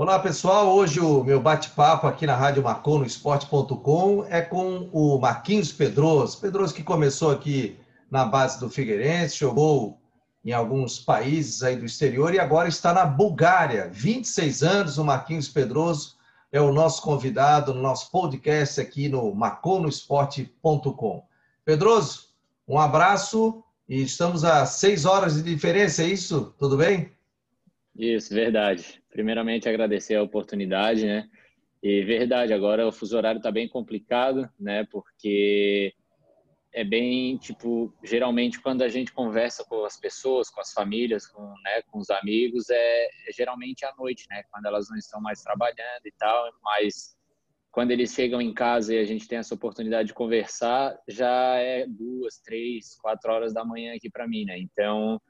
Olá pessoal, hoje o meu bate-papo aqui na Rádio Marcou no esporte.com é com o Marquinhos Pedroso. Pedroso que começou aqui na base do Figueirense, jogou em alguns países aí do exterior e agora está na Bulgária. 26 anos, o Marquinhos Pedroso é o nosso convidado no nosso podcast aqui no marconosport.com. Pedroso, um abraço e estamos a seis horas de diferença, é isso? Tudo bem? Isso, verdade primeiramente agradecer a oportunidade, né? E verdade, agora o fuso horário está bem complicado, né? Porque é bem tipo geralmente quando a gente conversa com as pessoas, com as famílias, com, né, com os amigos, é, é geralmente à noite, né? Quando elas não estão mais trabalhando e tal, mas quando eles chegam em casa e a gente tem essa oportunidade de conversar, já é duas, três, quatro horas da manhã aqui para mim, né? Então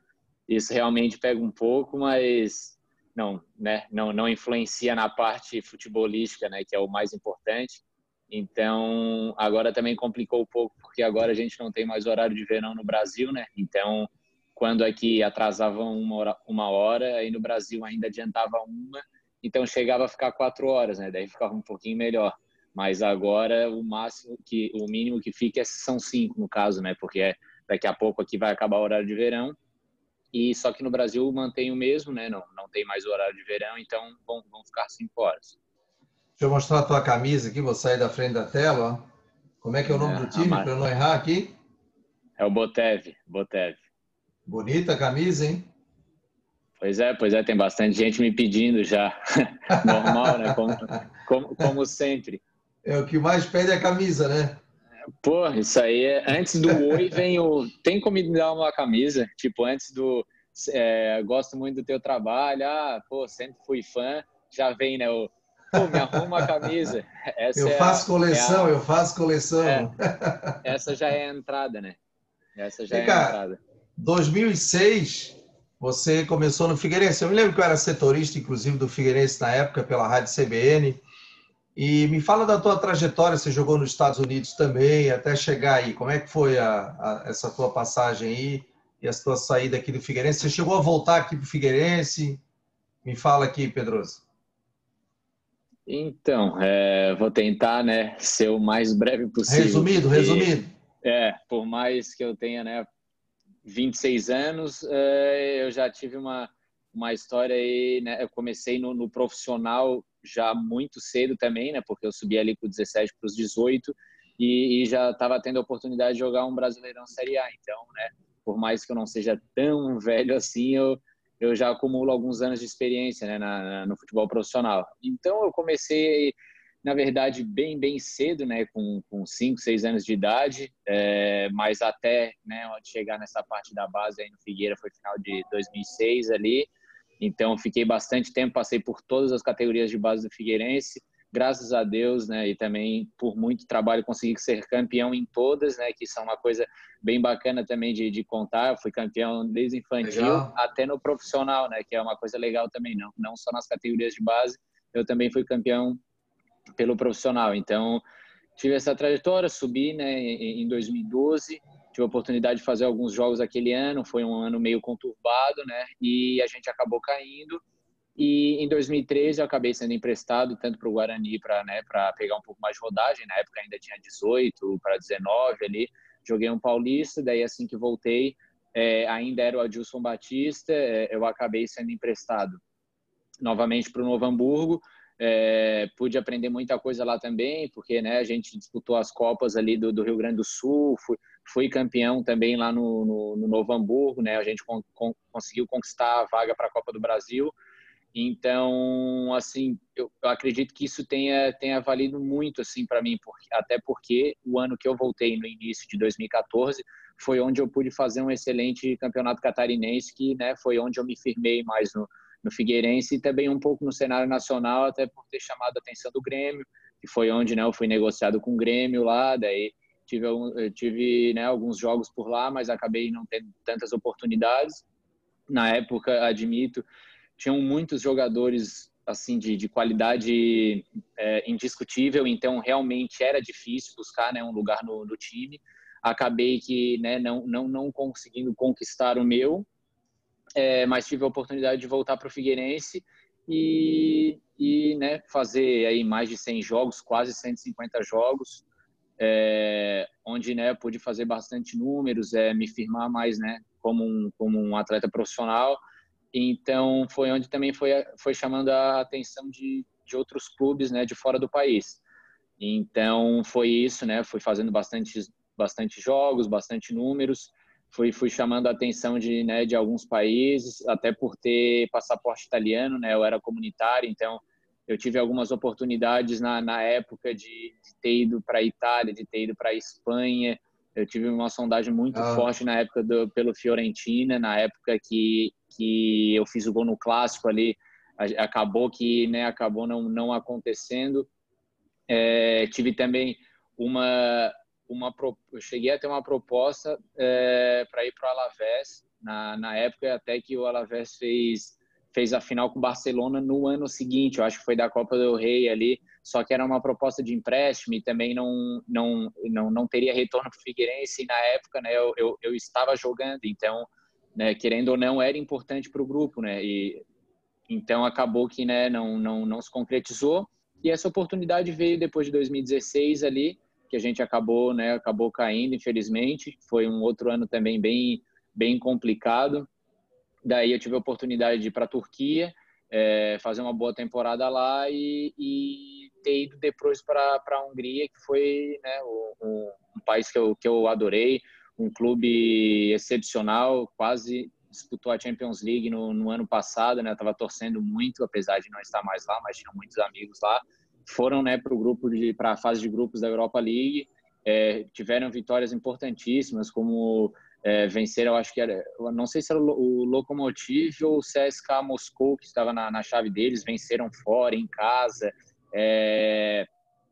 isso realmente pega um pouco, mas não, né, não, não influencia na parte futebolística, né, que é o mais importante. Então, agora também complicou um pouco, porque agora a gente não tem mais horário de verão no Brasil, né? Então, quando aqui atrasavam uma hora, uma hora, aí no Brasil ainda adiantava uma, então chegava a ficar quatro horas, né? Daí ficava um pouquinho melhor. Mas agora o máximo que, o mínimo que fica é, são cinco no caso, né? Porque é, daqui a pouco aqui vai acabar o horário de verão e só que no Brasil mantém o mesmo, né? Não, não tem mais o horário de verão, então vão, vão ficar cinco horas. Deixa eu mostrar a tua camisa aqui, vou sair da frente da tela. Ó. Como é que é o nome é, do time, para não errar aqui? É o Botev, Botev. Bonita a camisa, hein? Pois é, pois é, tem bastante gente me pedindo já. Normal, né? Como, como, como sempre. É o que mais pede é a camisa, né? Pô, isso aí é. Antes do oi vem o. Tem como me dar uma camisa? Tipo, antes do. É, gosto muito do teu trabalho. Ah, pô, sempre fui fã. Já vem, né? O. Pô, me arruma uma camisa. Essa eu é faço a, coleção, é a, eu faço coleção. É, essa já é a entrada, né? Essa já e, é a entrada. 2006, você começou no Figueirense. Eu me lembro que eu era setorista, inclusive, do Figueirense na época, pela Rádio CBN. E me fala da tua trajetória, você jogou nos Estados Unidos também, até chegar aí. Como é que foi a, a, essa tua passagem aí e a tua saída aqui do Figueirense? Você chegou a voltar aqui para o Figueirense? Me fala aqui, Pedroso. Então, é, vou tentar né, ser o mais breve possível. Resumido, resumido. É, por mais que eu tenha né, 26 anos, é, eu já tive uma, uma história aí, né, eu comecei no, no profissional já muito cedo também, né? Porque eu subi ali com 17 para os 18 e, e já estava tendo a oportunidade de jogar um Brasileirão Série A. Então, né? Por mais que eu não seja tão velho assim, eu, eu já acumulo alguns anos de experiência né, na, na, no futebol profissional. Então, eu comecei, na verdade, bem, bem cedo, né? Com, com 5, 6 anos de idade, é, mas até né, chegar nessa parte da base aí no Figueira foi final de 2006 ali. Então, fiquei bastante tempo, passei por todas as categorias de base do Figueirense, graças a Deus, né? E também por muito trabalho consegui ser campeão em todas, né? Que são uma coisa bem bacana também de, de contar. Eu fui campeão desde infantil legal. até no profissional, né? Que é uma coisa legal também, não, não só nas categorias de base. Eu também fui campeão pelo profissional. Então, tive essa trajetória, subi, né? Em 2012 tive a oportunidade de fazer alguns jogos aquele ano, foi um ano meio conturbado, né? E a gente acabou caindo. E em 2013 eu acabei sendo emprestado tanto para o Guarani para né, pegar um pouco mais de rodagem. Na época ainda tinha 18 para 19 ali. Joguei um Paulista, daí assim que voltei, é, ainda era o Adilson Batista, é, eu acabei sendo emprestado novamente para o Novo Hamburgo. É, pude aprender muita coisa lá também, porque né, a gente disputou as Copas ali do, do Rio Grande do Sul, fui, fui campeão também lá no, no, no Novo Hamburgo, né? A gente con, con, conseguiu conquistar a vaga para a Copa do Brasil. Então, assim, eu, eu, acredito que isso tenha, tenha valido muito, assim, para mim, porque, até porque o ano que eu voltei no início de 2014 foi onde eu pude fazer um excelente campeonato catarinense, que, né, foi onde eu me firmei mais no, no Figueirense e também um pouco no cenário nacional, até por ter chamado a atenção do Grêmio, que foi onde, né, eu fui negociado com o Grêmio lá, daí tive, tive né, alguns jogos por lá, mas acabei não tendo tantas oportunidades. Na época, admito, tinham muitos jogadores assim de, de qualidade é, indiscutível, então realmente era difícil buscar né, um lugar no, no time. Acabei que né, não, não, não conseguindo conquistar o meu, é, mas tive a oportunidade de voltar para o Figueirense e, e né, fazer aí mais de 100 jogos, quase 150 jogos, é, onde né, pude fazer bastante números, é, me firmar mais né, como, um, como um atleta profissional. Então, foi onde também foi, foi chamando a atenção de, de outros clubes né, de fora do país. Então, foi isso, né? Fui fazendo bastante, bastante jogos, bastante números. Fui, fui chamando a atenção de, né, de alguns países, até por ter passaporte italiano, né? Eu era comunitário, então eu tive algumas oportunidades na, na época de, de ter ido para a Itália, de ter ido para a Espanha. Eu tive uma sondagem muito ah. forte na época do, pelo Fiorentina, na época que, que eu fiz o gol no clássico ali, acabou que né, acabou não, não acontecendo. É, tive também uma uma eu cheguei a ter uma proposta é, para ir para o Alavés na, na época até que o Alavés fez fez a final com o Barcelona no ano seguinte, eu acho que foi da Copa do Rei ali, só que era uma proposta de empréstimo e também não não não, não teria retorno para o Figueirense. E na época, né, eu, eu, eu estava jogando, então, né, querendo ou não, era importante para o grupo, né, e então acabou que, né, não, não, não se concretizou. E essa oportunidade veio depois de 2016 ali, que a gente acabou, né, acabou caindo, infelizmente, foi um outro ano também bem bem complicado, Daí eu tive a oportunidade de ir para a Turquia, é, fazer uma boa temporada lá e, e ter ido depois para a Hungria, que foi né, um, um, país que eu, que eu adorei, um clube excepcional, quase disputou a Champions League no, no ano passado, né? Estava torcendo muito, apesar de não estar mais lá, mas tinha muitos amigos lá. Foram, né, para o grupo de para a fase de grupos da Europa League, é, tiveram vitórias importantíssimas, como é, venceram, acho que era, não sei se era o Lokomotiv ou o CSK Moscou, que estava na, na chave deles, venceram fora, em casa, é,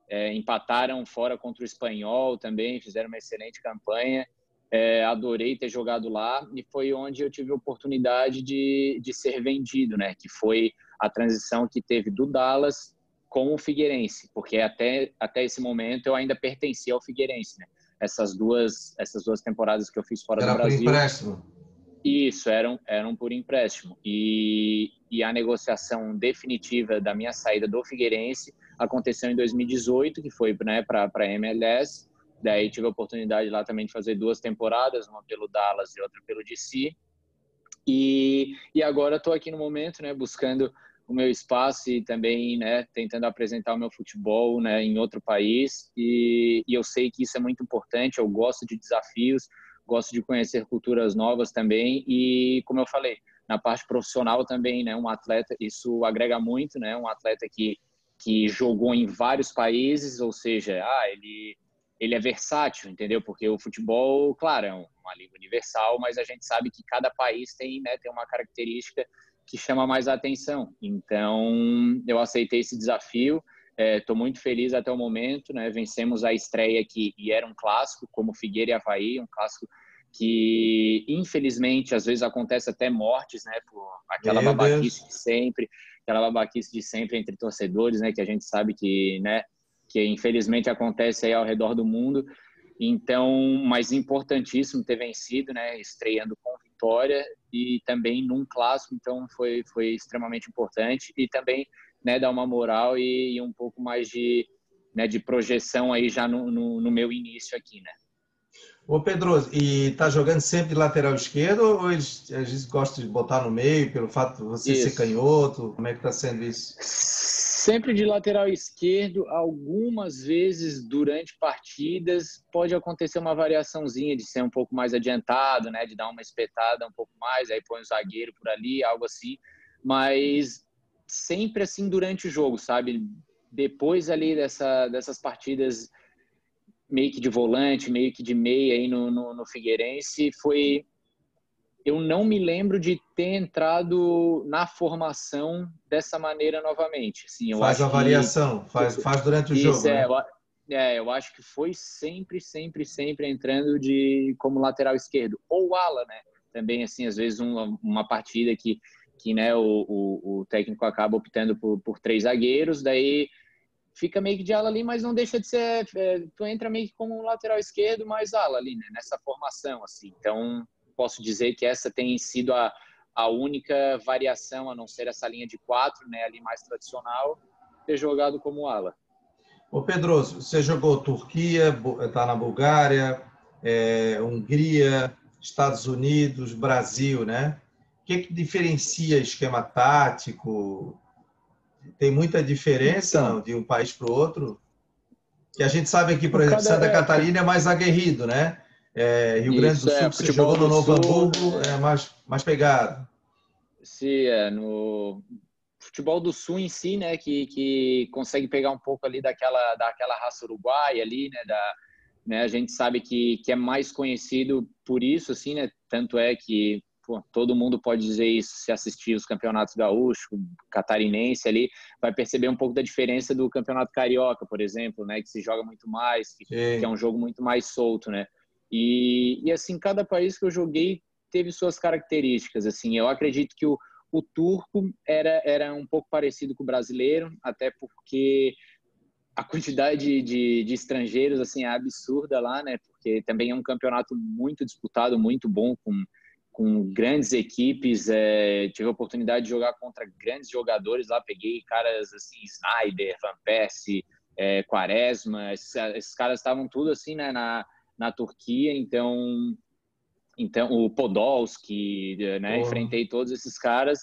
é, empataram fora contra o Espanhol também, fizeram uma excelente campanha. É, adorei ter jogado lá e foi onde eu tive a oportunidade de, de ser vendido, né? Que foi a transição que teve do Dallas com o Figueirense, porque até, até esse momento eu ainda pertencia ao Figueirense, né? essas duas essas duas temporadas que eu fiz fora Era do Brasil. Por empréstimo. Isso, eram eram por empréstimo. E, e a negociação definitiva da minha saída do Figueirense aconteceu em 2018, que foi né, para a MLS. Daí tive a oportunidade lá também de fazer duas temporadas, uma pelo Dallas e outra pelo DC. E, e agora estou aqui no momento, né, buscando o meu espaço e também, né, tentando apresentar o meu futebol, né, em outro país. E, e eu sei que isso é muito importante. Eu gosto de desafios, gosto de conhecer culturas novas também. E como eu falei, na parte profissional também, né, um atleta, isso agrega muito, né, um atleta que que jogou em vários países, ou seja, ah, ele ele é versátil, entendeu? Porque o futebol, claro, é uma liga universal, mas a gente sabe que cada país tem, né, tem uma característica que chama mais a atenção. Então, eu aceitei esse desafio. Estou é, muito feliz até o momento, né? Vencemos a estreia aqui e era um clássico, como Figueira e Havaí, um clássico que infelizmente às vezes acontece até mortes, né? Por aquela Meu babaquice Deus. de sempre, aquela babaquice de sempre entre torcedores, né? Que a gente sabe que, né? Que infelizmente acontece aí ao redor do mundo. Então, mas importantíssimo ter vencido, né? Estreando com vitória e também num clássico, então foi, foi extremamente importante e também né, dar uma moral e, e um pouco mais de, né, de projeção aí já no, no, no meu início aqui, né? Ô Pedro, e tá jogando sempre de lateral esquerdo ou eles, a gente gosta de botar no meio pelo fato de você isso. ser canhoto? Como é que tá sendo isso? Sempre de lateral esquerdo, algumas vezes durante partidas pode acontecer uma variaçãozinha de ser um pouco mais adiantado, né, de dar uma espetada um pouco mais, aí põe o zagueiro por ali, algo assim, mas sempre assim durante o jogo, sabe? Depois ali dessa, dessas partidas meio que de volante, meio que de meia aí no, no, no Figueirense, foi eu não me lembro de ter entrado na formação dessa maneira novamente. Assim, faz a variação, que, faz, faz durante o jogo. É, né? eu, é, eu acho que foi sempre, sempre, sempre entrando de como lateral esquerdo ou ala, né? Também assim, às vezes uma, uma partida que que né, o, o, o técnico acaba optando por, por três zagueiros, daí fica meio que de ala ali, mas não deixa de ser. É, tu entra meio que como um lateral esquerdo, mais ala ali, né? Nessa formação, assim. Então, posso dizer que essa tem sido a, a única variação, a não ser essa linha de quatro, né, ali mais tradicional, ter jogado como ala. Ô Pedroso, você jogou Turquia, está na Bulgária, é, Hungria, Estados Unidos, Brasil, né? O que, que diferencia esquema tático? Tem muita diferença então, de um país para o outro? Que a gente sabe que, por exemplo, Santa é, Catarina é mais aguerrido, né? É, Rio Grande do Sul, é, você jogou no Novo Hamburgo, é mais, mais pegado. Sim, é, no futebol do Sul em si, né, que, que consegue pegar um pouco ali daquela, daquela raça uruguaia ali, né, da, né, a gente sabe que, que é mais conhecido por isso, assim, né, tanto é que pô, todo mundo pode dizer isso se assistir os campeonatos gaúchos, catarinense ali, vai perceber um pouco da diferença do campeonato carioca, por exemplo, né, que se joga muito mais, que, que é um jogo muito mais solto, né, e, e assim, cada país que eu joguei teve suas características, assim, eu acredito que o, o turco era, era um pouco parecido com o brasileiro, até porque a quantidade de, de, estrangeiros assim é absurda lá, né? Porque também é um campeonato muito disputado, muito bom, com, com grandes equipes. É, tive a oportunidade de jogar contra grandes jogadores lá. Peguei caras assim, Snyder, Van Persie, é, Quaresma. Esses, esses caras estavam tudo assim, né? Na, na Turquia, então então o Podolski, né? Enfrentei todos esses caras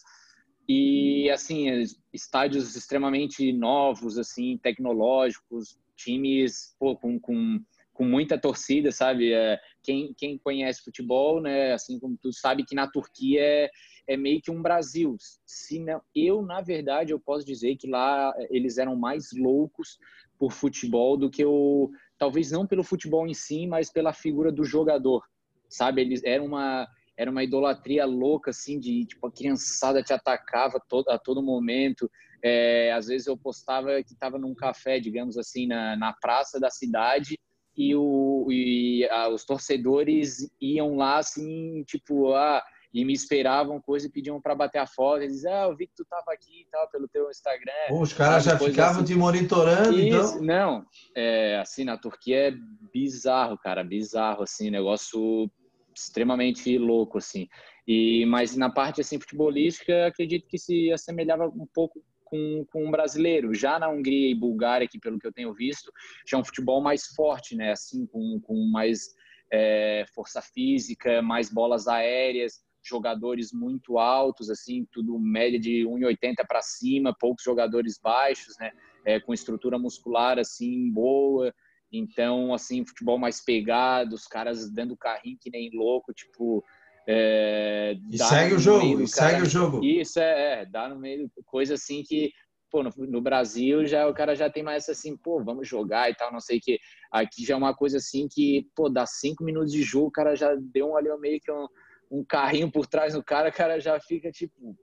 e assim estádios extremamente novos, assim tecnológicos, times pô, com, com, com muita torcida, sabe? É, quem, quem conhece futebol, né? Assim como tu sabe que na Turquia é, é meio que um Brasil. Se não, eu na verdade eu posso dizer que lá eles eram mais loucos por futebol do que o talvez não pelo futebol em si, mas pela figura do jogador sabe? Eles era uma era uma idolatria louca assim de tipo a criançada te atacava todo, a todo momento. É, às vezes eu postava que estava num café, digamos assim, na, na praça da cidade e, o, e a, os torcedores iam lá assim, tipo, ah, e me esperavam coisa e pediam para bater a foto. Eles diziam, ah, eu vi que tu tava aqui e tal, pelo teu Instagram. Pô, os caras já ficavam assim. te monitorando, Isso, então? Não, é, assim, na Turquia é bizarro, cara, bizarro, assim, negócio extremamente louco, assim. E, mas na parte, assim, futebolística, acredito que se assemelhava um pouco com, com um brasileiro. Já na Hungria e Bulgária, que pelo que eu tenho visto, já é um futebol mais forte, né? Assim, com, com mais é, força física, mais bolas aéreas, jogadores muito altos, assim, tudo média de 1,80 para cima, poucos jogadores baixos, né? É, com estrutura muscular, assim, boa. Então, assim, futebol mais pegado, os caras dando carrinho que nem louco, tipo. É, e segue o jogo, e segue o jogo. Isso é, é, dá no meio, coisa assim que, pô, no, no, Brasil já o cara já tem mais assim, pô, vamos jogar e tal, não sei o que. Aqui já é uma coisa assim que, pô, dá cinco minutos de jogo, o cara já deu um ali meio que um, um carrinho por trás do cara, o cara já fica tipo,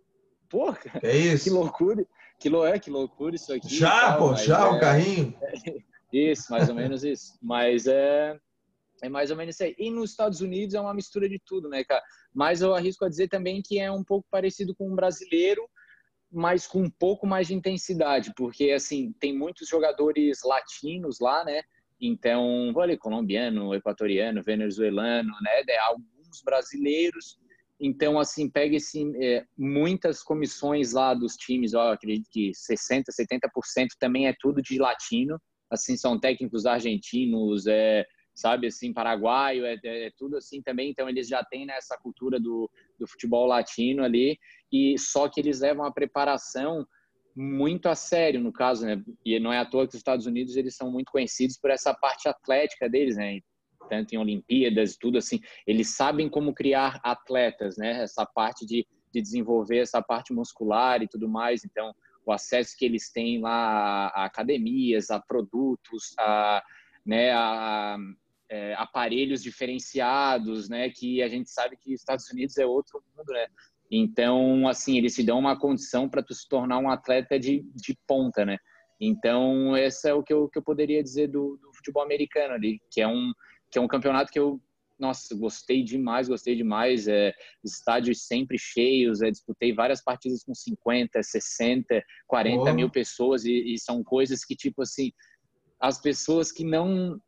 pô, é isso. que loucura, que, é, que loucura isso aqui. Já, pô, já o é, carrinho. Isso, mais ou menos isso. Mas é, é mais ou menos isso aí. E nos Estados Unidos é uma mistura de tudo, né, cara? Mas eu arrisco a dizer também que é um pouco parecido com um brasileiro, mas com um pouco mais de intensidade, porque, assim, tem muitos jogadores latinos lá, né? Então, vale colombiano, equatoriano, venezuelano, né? De brasileiros. Então, assim, pega esse, é, muitas comissões lá dos times, ó, acredito que 60%, 70% também é tudo de latino. Assim, são técnicos argentinos, é, sabe, assim, paraguaio, é, é, é, tudo assim também, então eles já têm né, essa cultura do, do futebol latino ali, e só que eles levam a preparação muito a sério, no caso, né, e não é à toa que os Estados Unidos, eles são muito conhecidos por essa parte atlética deles, né, tanto em Olimpíadas tudo assim, eles sabem como criar atletas, né, essa parte de, de desenvolver essa parte muscular e tudo mais, então o acesso que eles têm lá a, academias, a produtos, a, né, a, é, aparelhos diferenciados, né, que a gente sabe que Estados Unidos é outro mundo, né? Então, assim, eles te dão uma condição para tu se tornar um atleta de, de ponta, né? Então, esse é o que eu, que eu poderia dizer do, do futebol americano ali, que é um que é um campeonato que eu nossa, gostei demais, gostei demais. É, estádios sempre cheios, é, disputei várias partidas com 50, 60, 40 oh. mil pessoas e, e, são coisas que, tipo assim, as pessoas que não.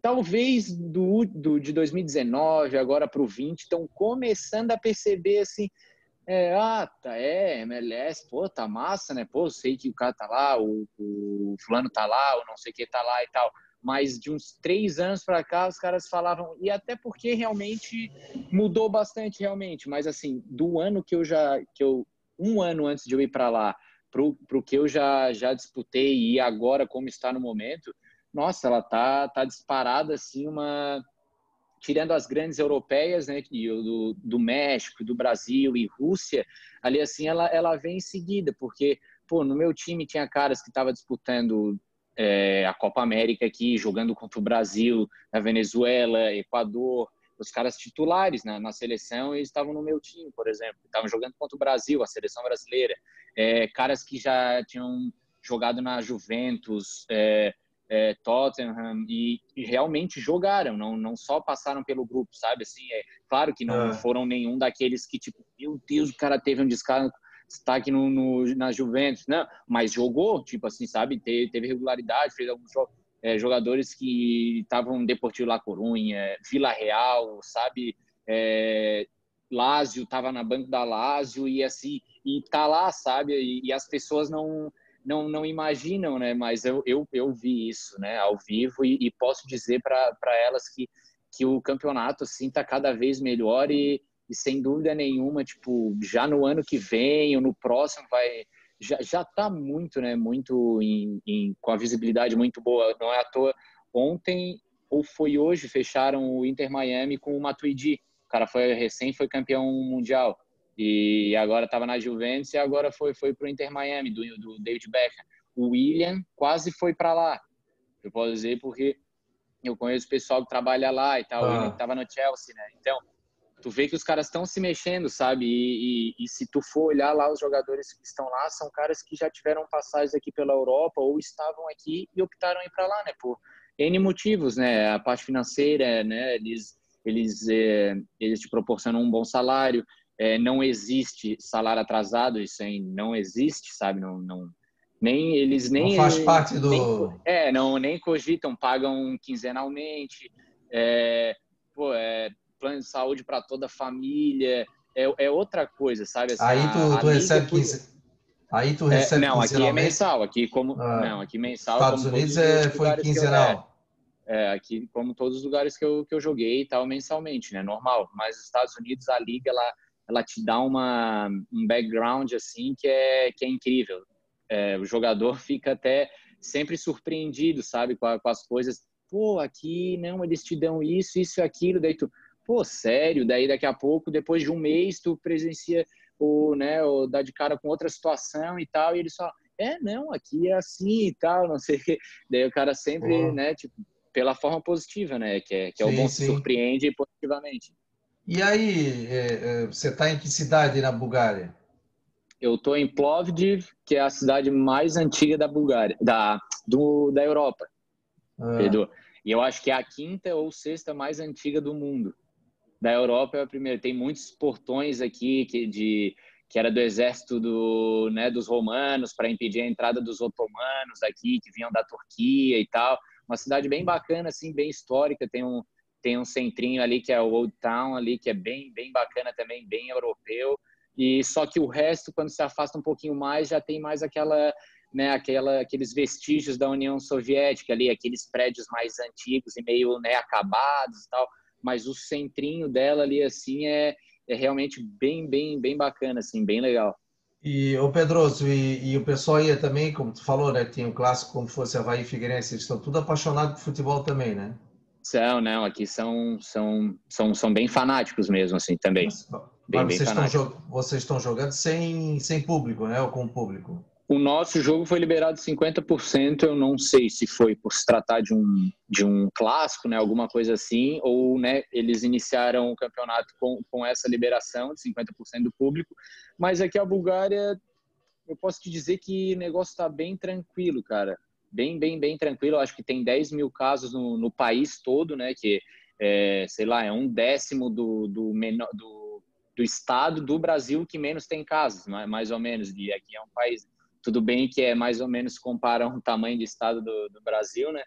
Talvez do, do de 2019 agora para o 20 estão começando a perceber assim. É, ah, tá, é, MLS, pô, tá massa, né? Pô, sei que o cara tá lá, o, o fulano tá lá, o não sei o que tá lá e tal. Mas de uns três anos para cá, os caras falavam, e até porque realmente mudou bastante, realmente. Mas assim, do ano que eu já, que eu, um ano antes de eu ir para lá, pro, pro que eu já, já disputei e agora como está no momento, nossa, ela tá, tá disparada assim, uma tirando as grandes europeias, né, do, do México, do Brasil e Rússia, ali assim ela, ela vem em seguida, porque pô, no meu time tinha caras que estavam disputando é, a Copa América aqui, jogando contra o Brasil, na Venezuela, Equador, os caras titulares na, na seleção eles estavam no meu time, por exemplo, estavam jogando contra o Brasil, a seleção brasileira, é, caras que já tinham jogado na Juventus, é, é, Tottenham e, e, realmente jogaram, não, não só passaram pelo grupo, sabe? Assim, é claro que não é. foram nenhum daqueles que tipo, meu Deus, o cara teve um destaque no, no, na Juventus, não, mas jogou, tipo assim, sabe? Teve, teve regularidade, fez alguns jogos, é, jogadores que estavam Deportivo La Corunha, Vila Real, sabe? É, Lazio estava na banca da Lazio e assim e tá lá, sabe? E, e as pessoas não não, não imaginam, né? Mas eu, eu, eu vi isso, né? Ao vivo e, e posso dizer para elas que, que o campeonato, assim, tá cada vez melhor e, e sem dúvida nenhuma, tipo, já no ano que vem ou no próximo vai... Já, já tá muito, né? Muito em, em, com a visibilidade muito boa. Não é à toa. Ontem ou foi hoje fecharam o Inter Miami com o Matuidi. O cara foi recém foi campeão mundial e agora estava na Juventus e agora foi foi para o Inter Miami do, do David Beckham. O William quase foi para lá. Eu posso dizer porque eu conheço o pessoal que trabalha lá e tal. Ah. estava no Chelsea, né? Então tu vê que os caras estão se mexendo, sabe? E, e, e, se tu for olhar lá os jogadores que estão lá, são caras que já tiveram passagens aqui pela Europa ou estavam aqui e optaram ir para lá, né? Por N motivos, né? A parte financeira, né? Eles eles é, eles te proporcionam um bom salário é, não existe salário atrasado, isso aí não existe, sabe? Não, não nem eles nem não faz parte do nem, é não nem cogitam, pagam quinzenalmente, é, pô, é plano de saúde para toda a família, é, é outra coisa, sabe? Assim, aí tu, tu recebe quinze... Aí tu é, recebe é, Não, aqui é mensal, aqui como ah, não, aqui mensal. Estados Unidos é, foi quinzenal. É, aqui como todos os lugares que eu, que eu joguei e tal mensalmente, né? Normal. Mas nos Estados Unidos a liga ela ela te dá uma, um background assim que é, que é incrível. É, o jogador fica até sempre surpreendido, sabe, com, a, com, as coisas. Pô, aqui não, eles te dão isso, isso e aquilo. Daí tu, pô, sério? Daí daqui a pouco, depois de um mês, tu presencia o, né, o dá de cara com outra situação e tal. E ele só, é, não, aqui é assim e tal, não sei. Daí o cara sempre, uhum. né, tipo, pela forma positiva, né, que é, que é sim, o bom, sim. se surpreende positivamente. E aí, é, é, você está em que cidade na Bulgária? Eu estou em Plovdiv, que é a cidade mais antiga da Bulgária, da, do, da Europa. Ah. E eu acho que é a quinta ou sexta mais antiga do mundo. Da Europa é a primeira. Tem muitos portões aqui que, de, que era do exército do, né, dos romanos para impedir a entrada dos otomanos aqui, que vinham da Turquia e tal. Uma cidade bem bacana, assim, bem histórica. Tem um, tem um centrinho ali que é o Old Town ali, que é bem, bem bacana também, bem europeu. E só que o resto, quando se afasta um pouquinho mais, já tem mais aquela, né, aquela, aqueles vestígios da União Soviética ali, aqueles prédios mais antigos e meio, né, acabados e tal. Mas o centrinho dela ali, assim, é, é realmente bem, bem, bem bacana, assim, bem legal. E o Pedroso, e, e, o pessoal aí também, como tu falou, né? Tem um clássico como fosse Havaí e Figueirense, eles estão tudo apaixonados por futebol também, né? São, não, aqui são, são, são, são bem fanáticos mesmo, assim, também. Mas, bem, bem vocês, estão, vocês estão jogando sem, sem público, né? Ou com público? O nosso jogo foi liberado 50%, eu não sei se foi por se tratar de um, de um clássico, né, alguma coisa assim, ou né, eles iniciaram o campeonato com, com essa liberação de 50% do público, mas aqui a Bulgária, eu posso te dizer que o negócio está bem tranquilo, cara bem, bem, bem tranquilo. Eu acho que tem 10 mil casos no, no país todo, né? Que, é, sei lá, é um décimo do, do, menor, do, do estado do Brasil que menos tem casos, mais ou menos. E aqui é um país, tudo bem que é mais ou menos compara o tamanho de estado do, do Brasil, né?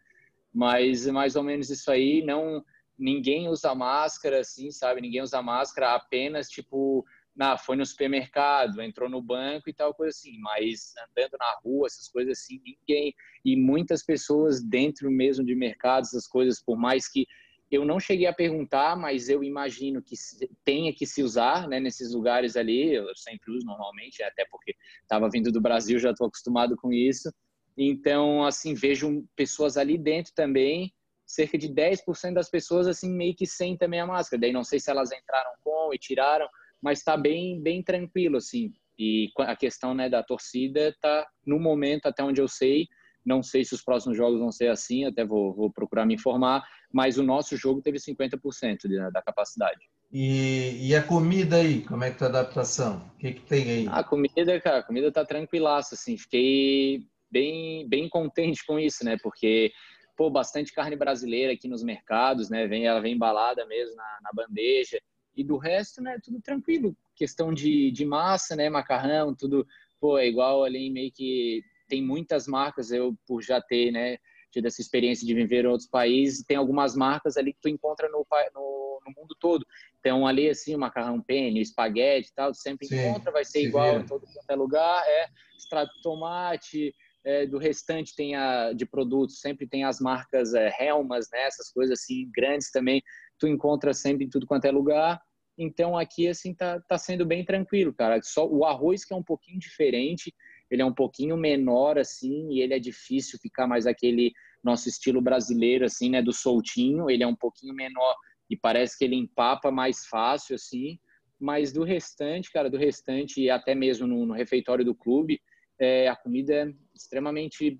Mas mais ou menos isso aí, não ninguém usa máscara, assim, sabe? Ninguém usa máscara, apenas tipo na, foi no supermercado, entrou no banco e tal coisa assim, mas andando na rua, essas coisas assim, ninguém e muitas pessoas dentro mesmo de mercados, essas coisas, por mais que eu não cheguei a perguntar, mas eu imagino que tenha que se usar, né, nesses lugares ali, eu sempre uso normalmente, até porque estava vindo do Brasil, já estou acostumado com isso. Então, assim, vejo pessoas ali dentro também, cerca de 10% das pessoas assim meio que sem também a máscara. Daí não sei se elas entraram com e tiraram, mas está bem bem tranquilo assim. E a questão né da torcida tá no momento até onde eu sei, não sei se os próximos jogos vão ser assim, até vou, vou procurar me informar, mas o nosso jogo teve 50% de, da capacidade. E, e, a comida aí, como é que tá a adaptação? O que, que tem aí? A comida, cara, a comida tá tranquilaça, assim, fiquei bem, bem contente com isso, né? Porque pô, bastante carne brasileira aqui nos mercados, né? Vem, ela vem embalada mesmo na, na bandeja. E do resto, né? Tudo tranquilo. Questão de, de massa, né? Macarrão, tudo, pô, é igual ali meio que tem muitas marcas, eu por já ter, né? Tido essa experiência de viver em outros países, tem algumas marcas ali que tu encontra no, no, no mundo todo. Então, ali, assim, o macarrão penne, o espaguete e tal, tu sempre Sim, encontra, vai ser igual vira. em todo quanto é lugar. É extrato de tomate, é, do restante tem a, de produtos, sempre tem as marcas é, Helmas, né, essas coisas assim, grandes também, tu encontra sempre em tudo quanto é lugar. Então aqui assim tá, tá sendo bem tranquilo, cara. Só o arroz que é um pouquinho diferente, ele é um pouquinho menor assim, e ele é difícil ficar mais aquele nosso estilo brasileiro assim, né, do soltinho, ele é um pouquinho menor e parece que ele empapa mais fácil assim, mas do restante, cara, do restante e até mesmo no, no refeitório do clube, é, a comida é extremamente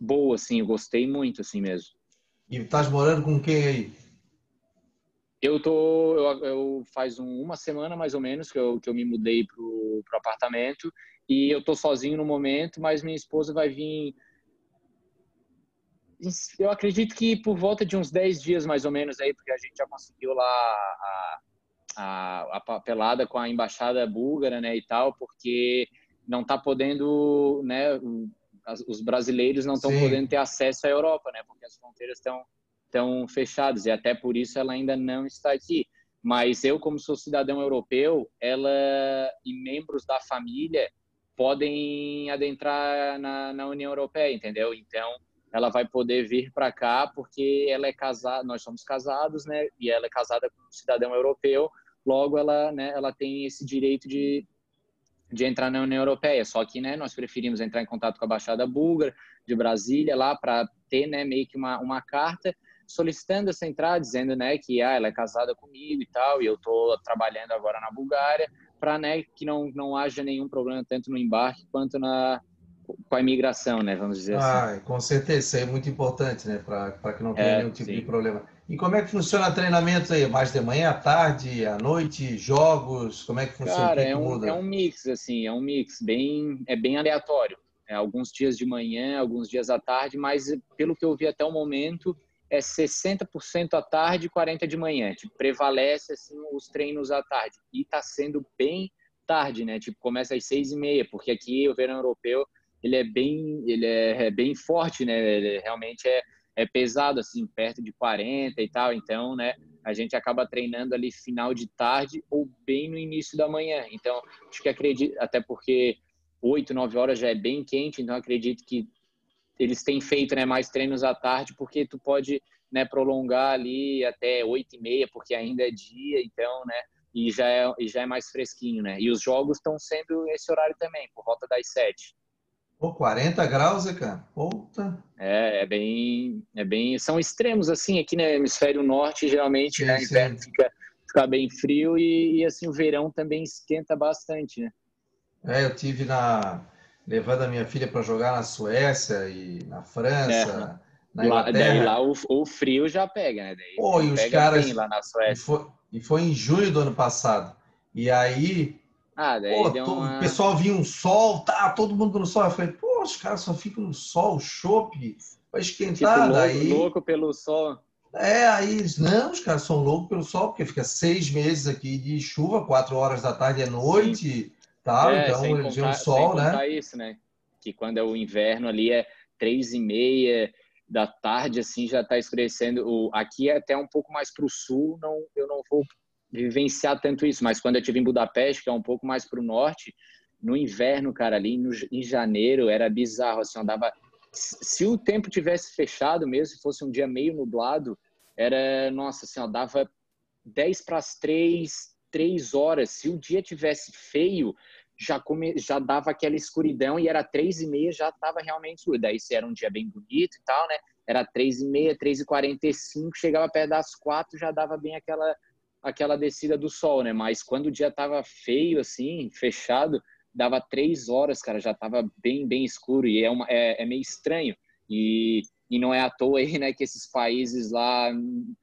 boa, assim, eu gostei muito, assim mesmo. E estás morando com quem aí? Eu tô, eu, eu faz um, uma semana mais ou menos que eu, que eu me mudei pro, pro apartamento e eu tô sozinho no momento, mas minha esposa vai vir eu acredito que por volta de uns 10 dias mais ou menos aí, porque a gente já conseguiu lá a, a, a papelada com a embaixada búlgara, né, e tal, porque não está podendo, né, os brasileiros não estão podendo ter acesso à Europa, né, porque as fronteiras estão estão fechadas e até por isso ela ainda não está aqui. Mas eu, como sou cidadão europeu, ela e membros da família podem adentrar na, na União Europeia, entendeu? Então, ela vai poder vir para cá porque ela é casada, nós somos casados, né? E ela é casada com um cidadão europeu, logo ela, né, ela tem esse direito de de entrar na União Europeia. Só que, né, nós preferimos entrar em contato com a Baixada Búlgara de Brasília lá para ter, né, meio que uma, uma carta solicitando essa entrada, dizendo, né, que ah, ela é casada comigo e tal, e eu estou trabalhando agora na Bulgária, para, né, que não não haja nenhum problema tanto no embarque quanto na com a imigração, né, vamos dizer ah, assim. Com certeza, isso é muito importante, né, para que não tenha é, nenhum tipo sim. de problema. E como é que funciona treinamento aí? Mais de manhã, à tarde, à noite, jogos? Como é que funciona? Cara, que é, um, é um mix, assim, é um mix bem, é bem aleatório. É, alguns dias de manhã, alguns dias à tarde, mas pelo que eu vi até o momento, é 60% à tarde e 40% de manhã. Tipo, prevalece assim, os treinos à tarde. E está sendo bem tarde, né? Tipo, começa às seis e meia, porque aqui o verão europeu ele é bem, ele é, é bem forte, né? Ele realmente é é pesado, assim, perto de 40 e tal. Então, né, a gente acaba treinando ali final de tarde ou bem no início da manhã. Então, acho que acredito, até porque 8, 9 horas já é bem quente, então acredito que eles têm feito né, mais treinos à tarde, porque tu pode né, prolongar ali até 8 e meia, porque ainda é dia, então, né, e já é, e já é mais fresquinho, né? E os jogos estão sendo esse horário também, por volta das 7. Pô, 40 graus, é, cara? Puta. É, é bem, é bem. São extremos, assim, aqui no hemisfério norte, geralmente, sim, né? Inverno fica, fica bem frio e, e, assim, o verão também esquenta bastante, né? É, eu tive na. Levando a minha filha para jogar na Suécia e na França. É. Na lá, daí lá o, o, frio já pega, né? Daí Pô, e os caras. Lá na Suécia. E foi, e foi em julho do ano passado. E aí ah, daí pô, uma... O pessoal vinha um sol, tá, todo mundo no sol. Eu falei, pô, os caras só ficam no sol, chope, vai esquentar. Tipo, louco, daí... louco pelo sol. É, aí eles, não, os caras são loucos pelo sol, porque fica seis meses aqui de chuva, quatro horas da tarde é noite, tal, é, então vêem o sol, né? isso, né? Que quando é o inverno ali é três e meia da tarde, assim, já está escurecendo. O, aqui é até um pouco mais para o sul, não, eu não vou vivenciar tanto isso, mas quando eu tive em Budapeste, que é um pouco mais para o norte, no inverno, cara, ali no, em janeiro, era bizarro, assim, andava... Se o tempo tivesse fechado mesmo, se fosse um dia meio nublado, era, nossa, assim, ó, dava 10 para as 3, 3 horas. Se o dia tivesse feio, já, come, já dava aquela escuridão e era três e meia, já estava realmente escuro. Daí se era um dia bem bonito e tal, né? Era três e meia, três e quarenta e cinco, chegava perto das quatro, já dava bem aquela aquela descida do sol, né? Mas quando o dia tava feio assim, fechado, dava três horas, cara, já tava bem bem escuro e é uma é, é meio estranho e e não é à toa aí, né, que esses países lá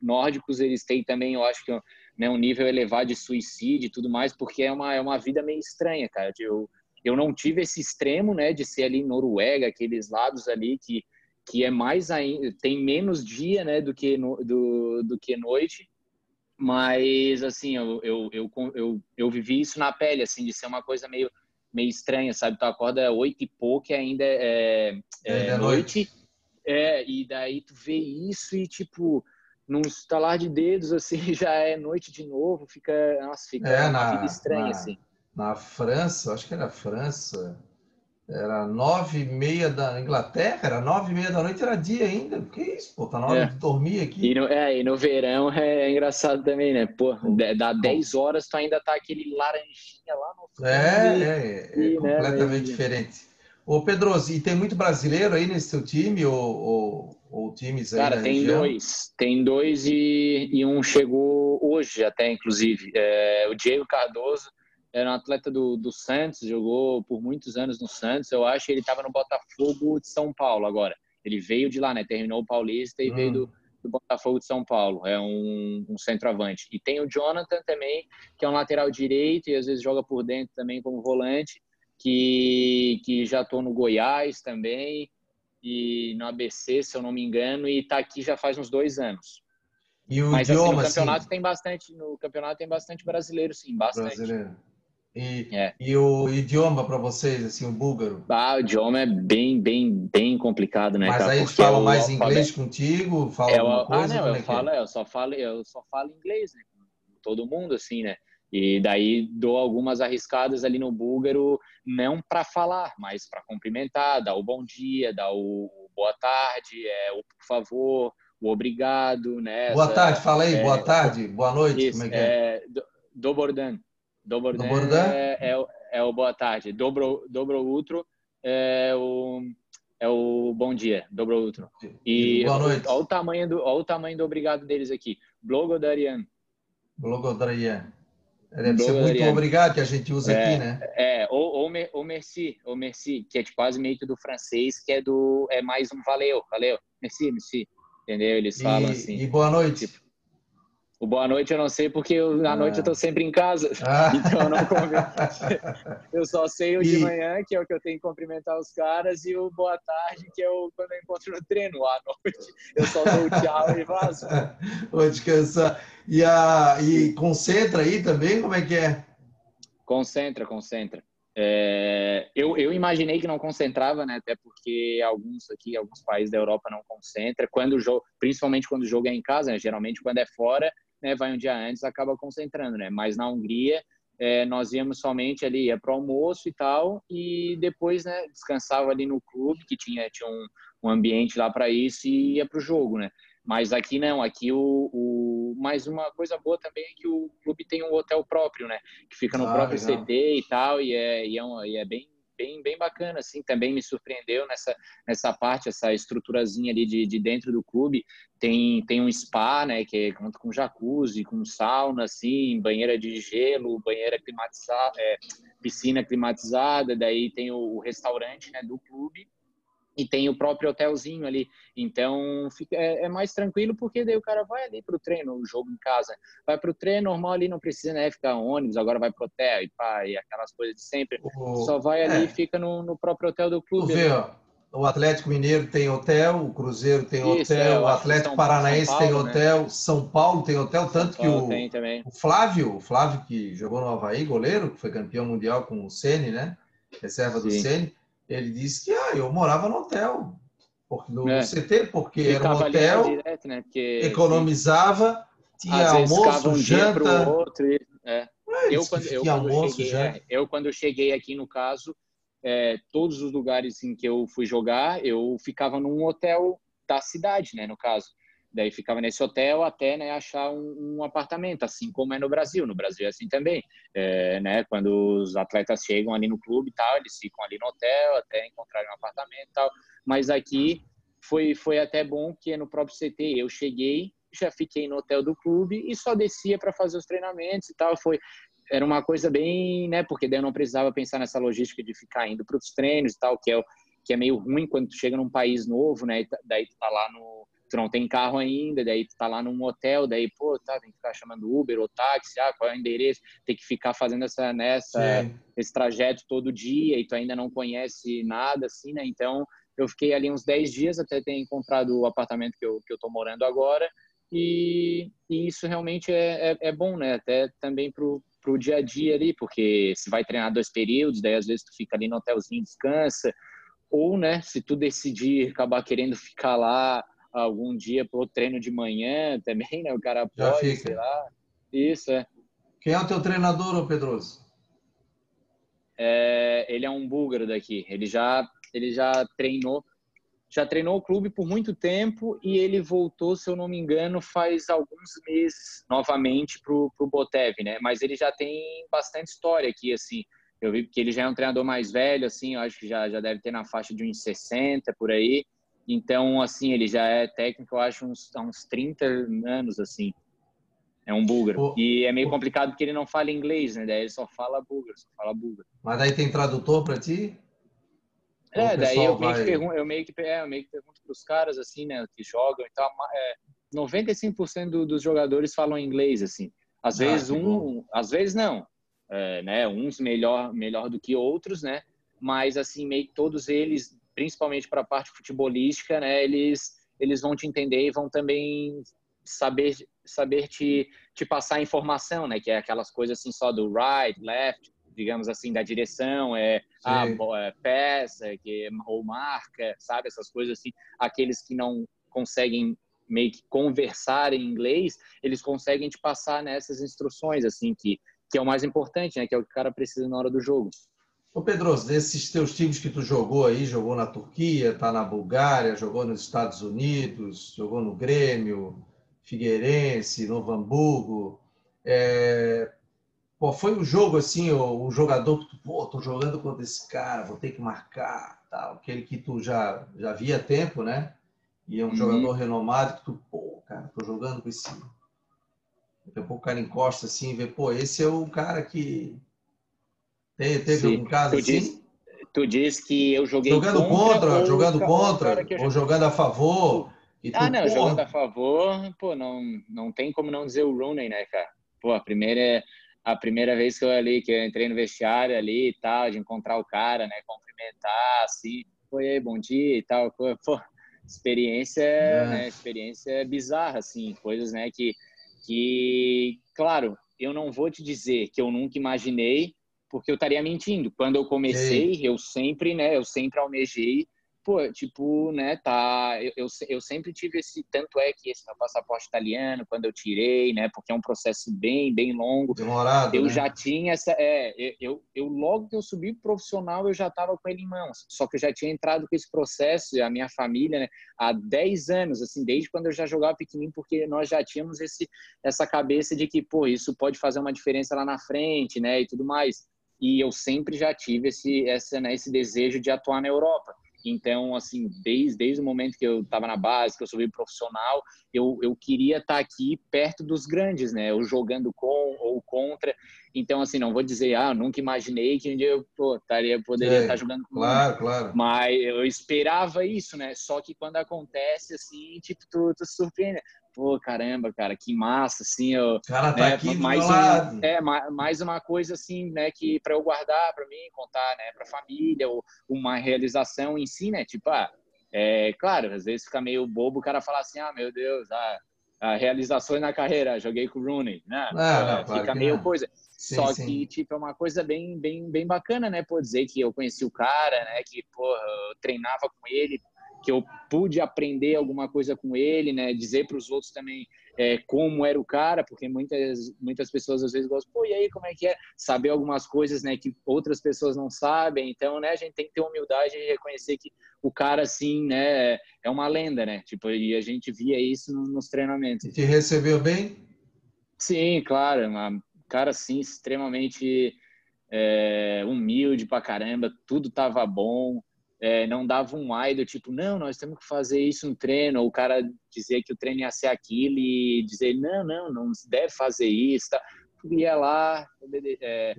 nórdicos eles têm também, eu acho que né, um nível elevado de suicídio e tudo mais, porque é uma, é uma vida meio estranha, cara. Eu, eu não tive esse extremo, né, de ser ali Noruega, aqueles lados ali que, que é mais ainda, tem menos dia, né, do que, no, do, do que noite, mas, assim, eu, eu, eu, eu, eu vivi isso na pele, assim, de ser uma coisa meio, meio estranha, sabe? Tu acorda oito e pouco e ainda é, é, é noite. noite. É, e daí tu vê isso e, tipo, num estalar de dedos, assim, já é noite de novo, fica, nossa, fica é, na, estranha, na, assim. Na França, acho que era França, era nove e meia da Inglaterra, era nove e meia da noite, era dia ainda. Que isso, pô, tá na hora é. de dormir aqui. E no, é, e no verão é engraçado também, né? Pô, dá 10 horas, tu ainda tá aquele laranjinha lá no fundo. É, é, é, e, né, completamente né? diferente. Ô, Pedroso, e tem muito brasileiro aí nesse seu time, ou, ou, ou times aí Cara, tem região? dois. Tem dois e, e, um chegou hoje até, inclusive. É, o Diego Cardoso era um atleta do, do Santos, jogou por muitos anos no Santos. Eu acho que ele estava no Botafogo de São Paulo agora. Ele veio de lá, né? Terminou o Paulista e hum. veio do, do Botafogo de São Paulo. É um, um centroavante. E tem o Jonathan também, que é um lateral direito e às vezes joga por dentro também como volante que, que já estou no Goiás também e no ABC, se eu não me engano, e está aqui já faz uns dois anos. E o Mas idioma, assim, no campeonato assim... tem bastante, no campeonato tem bastante brasileiro, sim, bastante. Brasileiro. E, é. e o idioma para vocês, assim, o búlgaro? Ah, o idioma é bem, bem, bem complicado, né? Mas cara? aí eles falam mais inglês contigo? Fala é, alguma coisa? Ah, não, eu, é falo, é? eu, só falo, eu só falo inglês, né? Todo mundo, assim, né? E daí dou algumas arriscadas ali no búlgaro, não para falar, mas para cumprimentar, dar o bom dia, dar o boa tarde, é, o por favor, o obrigado, né? Boa tarde, fala aí, é, boa tarde, boa noite, isso, como é que é? é Dobordan. Dobordan, Dobordan? É, é, é, o boa tarde. Dobro, dobro outro é o, é o bom dia, dobro outro. E boa noite. Olha o tamanho do, olha o tamanho do obrigado deles aqui. Blogodarian. Blogodarian. Deve ser muito obrigado que a gente usa é, aqui, né? É, ou, ou, ou merci, ou merci, que é tipo quase meio que do francês, que é do é mais um valeu, valeu, merci, merci, entendeu? Eles falam e, assim. E boa noite. Tipo, o boa noite eu não sei porque eu, à noite eu tô sempre em casa, ah. então eu não Eu só sei o de manhã, que é o que eu tenho que cumprimentar os caras, e o boa tarde, que é o quando eu encontro no treino. À noite eu só dou o tchau e vazo. Vou descansar. E, a, e concentra aí também, como é que é? Concentra, concentra. É, eu, eu imaginei que não concentrava, né? Até porque alguns aqui, alguns países da Europa não concentram. Quando o jogo, principalmente quando o jogo é em casa, né? geralmente quando é fora, né, vai um dia antes, acaba concentrando, né? Mas na Hungria, é, nós íamos somente ali, ia para o almoço e tal, e depois, né, descansava ali no clube, que tinha, tinha um, um ambiente lá para isso, e ia para o jogo, né? Mas aqui não, aqui o, o. Mais uma coisa boa também é que o clube tem um hotel próprio, né? Que fica no ah, próprio legal. CT e tal, e é, e é, um, e é bem bem, bem bacana, assim, também me surpreendeu nessa, nessa parte, essa estruturazinha ali de, de dentro do clube, tem, tem um spa, né, que é conta com jacuzzi, com sauna, assim, banheira de gelo, banheira climatizada, é, piscina climatizada, daí tem o, o restaurante, né, do clube, e tem o próprio hotelzinho ali. Então fica, é, é, mais tranquilo porque daí o cara vai ali para o treino, o jogo em casa. Vai para o treino normal ali, não precisa né, ficar ônibus, agora vai pro hotel e pá, e aquelas coisas de sempre. O... Só vai ali é. e fica no, no, próprio hotel do clube. Vê, ó, o Atlético Mineiro tem hotel, o Cruzeiro tem Isso, hotel, é, o Atlético São, Paranaense São Paulo, tem né? hotel, né? São Paulo tem hotel, tanto que o, o, Flávio, o Flávio que jogou no Havaí, goleiro, que foi campeão mundial com o Ceni, né? Reserva Sim. do Ceni ele disse que ah, eu morava no hotel, no é. CT, porque era um hotel, direto, né? porque, economizava, Tinha Às almoço, um janta... outro. E, é. eu, quando, eu, quando almoço, cheguei, é, eu, quando eu cheguei aqui, no caso, é, todos os lugares em que eu fui jogar, eu ficava num hotel da cidade, né, no caso. Daí ficava nesse hotel até né, achar um, um, apartamento, assim como é no Brasil. No Brasil é assim também. É, né, quando os atletas chegam ali no clube e tal, eles ficam ali no hotel até encontrarem um apartamento e tal. Mas aqui foi, foi até bom que no próprio CT eu cheguei, já fiquei no hotel do clube e só descia para fazer os treinamentos e tal. Foi, era uma coisa bem, né? Porque daí eu não precisava pensar nessa logística de ficar indo para os treinos e tal, que é, que é meio ruim quando tu chega num país novo, né? Tá, daí tu tá lá no tu não tem carro ainda, daí tu tá lá num hotel, daí, pô, tá, tem que ficar chamando Uber ou táxi, ah, qual é o endereço, tem que ficar fazendo essa, nessa, né, esse trajeto todo dia e tu ainda não conhece nada, assim, né? Então, eu fiquei ali uns 10 dias até ter encontrado o apartamento que eu, que eu tô morando agora e, e isso realmente é, é, é, bom, né? Até também pro, pro dia a dia ali, porque se vai treinar dois períodos, daí às vezes tu fica ali no hotelzinho, descansa, ou, né, se tu decidir acabar querendo ficar lá algum dia para o treino de manhã também, né? O cara Já pode, fica. sei lá. Isso, é. Quem é o teu treinador, Pedroso? É, ele é um búlgaro daqui. Ele já, ele já treinou, já treinou o clube por muito tempo e ele voltou, se eu não me engano, faz alguns meses novamente pro, pro Botev, né? Mas ele já tem bastante história aqui, assim. Eu vi que ele já é um treinador mais velho, assim, eu acho que já, já deve ter na faixa de uns 60 por aí. Então, assim, ele já é técnico, eu acho, uns, há uns 30 anos, assim. É um búlgaro. e é meio complicado porque ele não fala inglês, né? Daí ele só fala búlgaro, só fala búlgaro. Mas daí tem tradutor para ti? É, daí eu meio, vai... pergunto, eu meio que é, eu meio que pergunto para os caras, assim, né, que jogam e tal. É, 95% do, dos jogadores falam inglês, assim. Às ah, vezes um, bom. às vezes não. É, né, uns melhor, melhor do que outros, né? Mas, assim, meio que todos eles principalmente para a parte futebolística, né, eles, eles vão te entender e vão também saber saber te, te passar informação, né, que é aquelas coisas assim só do right, left, digamos assim, da direção, é a é, peça, que ou marca, sabe, essas coisas assim, aqueles que não conseguem meio que conversar em inglês, eles conseguem te passar nessas instruções assim que que é o mais importante, né, que é o que o cara precisa na hora do jogo. Ô Pedro, desses teus times que tu jogou aí, jogou na Turquia, tá na Bulgária, jogou nos Estados Unidos, jogou no Grêmio, Figueirense, Novo Hamburgo, é... qual foi o jogo assim, o, o, jogador que tu, pô, tô jogando contra esse cara, vou ter que marcar, tal, aquele que tu já já via tempo, né? E é um uhum. jogador renomado que tu, pô, cara, tô jogando com esse Daqui a pouco o cara encosta assim e vê, pô, esse é o cara que Teve, teve algum caso tu assim? Diz, tu diz que eu joguei jogando contra, contra jogando contra, ou jogando a favor. Tu, ah, não, jogando a favor, pô, não, não tem como não dizer o Rooney, né, cara? Pô, a primeira, a primeira vez que eu ali, que eu entrei no vestiário ali e tal, de encontrar o cara, né, cumprimentar, assim, foi aí, bom dia e tal, pô experiência, é. né, experiência bizarra, assim, coisas, né, que, que, claro, eu não vou te dizer que eu nunca imaginei porque eu estaria mentindo. Quando eu comecei, eu sempre, né, eu sempre almejei, pô, tipo, né, tá, eu, eu, eu, sempre tive esse, tanto é que esse meu passaporte italiano, quando eu tirei, né, porque é um processo bem, bem longo. Demorado, Eu né? já tinha essa, é, eu, eu, logo que eu subi profissional, eu já estava com ele em mãos, só que eu já tinha entrado com esse processo, a minha família, né, há 10 anos, assim, desde quando eu já jogava pequenininho, porque nós já tínhamos esse, essa cabeça de que, pô, isso pode fazer uma diferença lá na frente, né, e tudo mais e eu sempre já tive esse, essa, né, esse desejo de atuar na Europa. Então, assim, desde, desde o momento que eu estava na base, que eu subi profissional, eu, eu queria estar tá aqui perto dos grandes, né? Eu jogando com ou contra. Então, assim, não vou dizer, ah, nunca imaginei que um dia eu pô, taria, poderia é, estar jogando com Claro, claro. Mas eu esperava isso, né? Só que quando acontece, assim, tipo, tu, tu surpreende pô, caramba, cara, que massa, assim, eu, cara tá né, aqui mais é mais uma coisa assim, né, que para eu guardar para mim, contar, né, para família, ou uma realização em si, né, tipo, ah, é, claro, às vezes fica meio bobo o cara falar assim, ah, meu Deus, ah, a realizações na carreira, joguei com o Rooney, né? Não, não, claro fica meio não. coisa. Sim, Só sim. que, tipo, é uma coisa bem, bem, bem bacana, né? Pô, dizer que eu conheci o cara, né? Que, pô, eu treinava com ele, que eu pude aprender alguma coisa com ele, né? Dizer para os outros também é, como era o cara, porque muitas muitas pessoas às vezes gostam, pô, e aí como é que é? Saber algumas coisas, né, que outras pessoas não sabem. Então, né, a gente tem que ter humildade e reconhecer que o cara assim, né, é uma lenda, né? Tipo, e a gente via isso nos treinamentos. Te recebeu bem? Sim, claro, uma cara assim extremamente é, humilde pra caramba, tudo tava bom é, não dava um ai do tipo, não, nós temos que fazer isso no treino, ou o cara dizer que o treino ia ser aquilo e dizer, não, não, não deve fazer isso, tá? ia lá, é,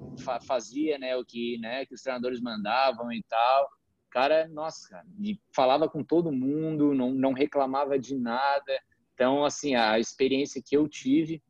fazia né, o que, né, que os treinadores mandavam e tal. Cara, nossa, cara, e falava com todo mundo, não, não reclamava de nada. Então, assim, a experiência que eu tive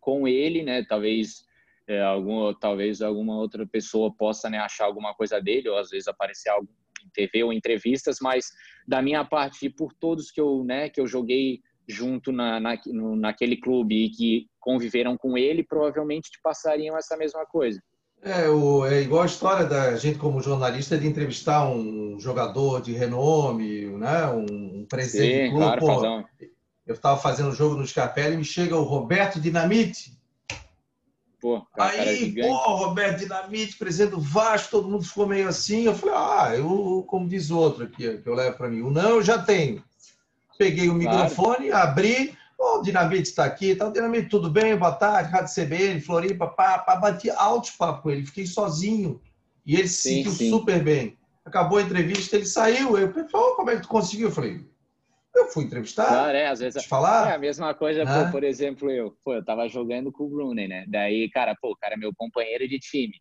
com ele, né, talvez é, algum, talvez alguma outra pessoa possa né, achar alguma coisa dele, ou às vezes aparecer algo em TV ou entrevistas, mas da minha parte, por todos que eu, né, que eu joguei junto na, na, no, naquele clube e que conviveram com ele, provavelmente te passariam essa mesma coisa. É, o, é igual a história da gente como jornalista de entrevistar um jogador de renome, né, um, presidente Sim, do clube. Claro, Pô, eu estava fazendo um jogo no Scarpelli e me chega o Roberto Dinamite, Pô, aí, pô, Roberto Dinamite, presidente do Vasco, todo mundo ficou meio assim. Eu falei, ah, eu, como diz outro aqui, que eu levo para mim, o não eu já tenho. Peguei o microfone, claro. abri, o Dinamite está aqui, tá, Dinamite, tudo bem? Boa tarde, Rádio CBN, Floripa, pá, pá, bati alto papo com ele, fiquei sozinho. E ele se sim, sentiu sim. super bem. Acabou a entrevista, ele saiu. Eu falei, oh, como é que tu conseguiu? Eu falei, eu fui entrevistar. Claro, é, às vezes. Falar. É a mesma coisa, pô, por exemplo, eu. Pô, eu tava jogando com o Rooney, né? Daí, cara, pô, o cara é meu companheiro de time.